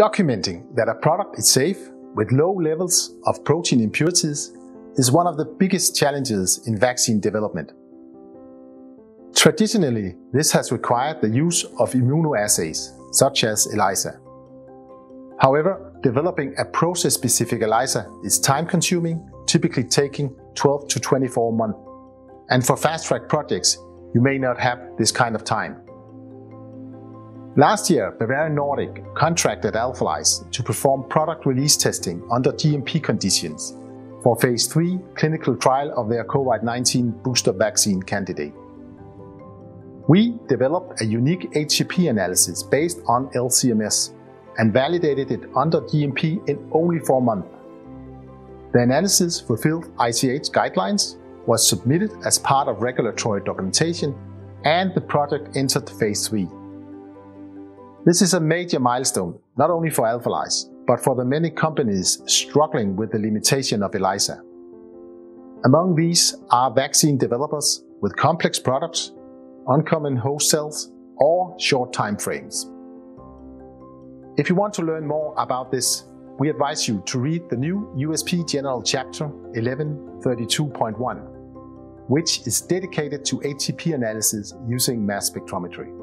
Documenting that a product is safe with low levels of protein impurities is one of the biggest challenges in vaccine development. Traditionally, this has required the use of immunoassays, such as ELISA. However, developing a process-specific ELISA is time-consuming, typically taking 12 to 24 months. And for fast-track projects, you may not have this kind of time. Last year, Bavarian Nordic contracted Alphalyse to perform product release testing under GMP conditions for phase 3 clinical trial of their COVID-19 booster vaccine candidate. We developed a unique HCP analysis based on LCMS and validated it under GMP in only four months. The analysis fulfilled ICH guidelines, was submitted as part of regulatory documentation, and the project entered phase 3. This is a major milestone, not only for Alphalyse, but for the many companies struggling with the limitation of ELISA. Among these are vaccine developers with complex products, uncommon host cells, or short time frames. If you want to learn more about this, we advise you to read the new USP General Chapter 1132.1, which is dedicated to HCP analysis using mass spectrometry.